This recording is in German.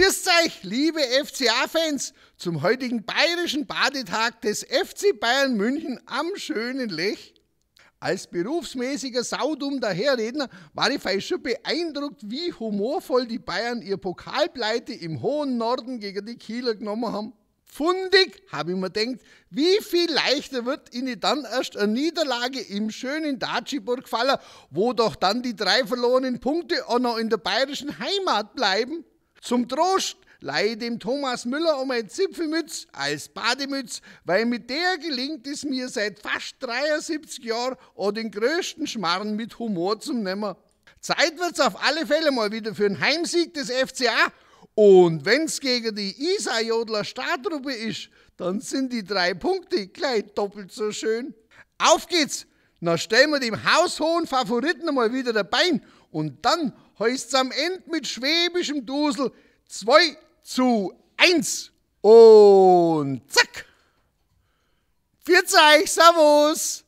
Grüßt euch, liebe FCA-Fans, zum heutigen bayerischen Badetag des FC Bayern München am schönen Lech. Als berufsmäßiger Saudum daherredner war ich fast schon beeindruckt, wie humorvoll die Bayern ihr Pokalpleite im hohen Norden gegen die Kieler genommen haben. Fundig, habe ich mir gedacht, wie viel leichter wird ihnen dann erst eine Niederlage im schönen Daciburg gefallen, wo doch dann die drei verlorenen Punkte auch noch in der bayerischen Heimat bleiben. Zum Trost leihe dem Thomas Müller um ein Zipfelmütz als Bademütz, weil mit der gelingt es mir seit fast 73 Jahren auch den größten Schmarrn mit Humor zu nehmen. Zeit wird's auf alle Fälle mal wieder für einen Heimsieg des FCA und wenn's gegen die Isar-Jodler Startruppe ist, dann sind die drei Punkte gleich doppelt so schön. Auf geht's! Dann stellen wir dem haushohen Favoriten mal wieder dabei und dann heißt's am Ende mit schwäbischem Dusel 2 zu 1 und zack! Für euch, Servus!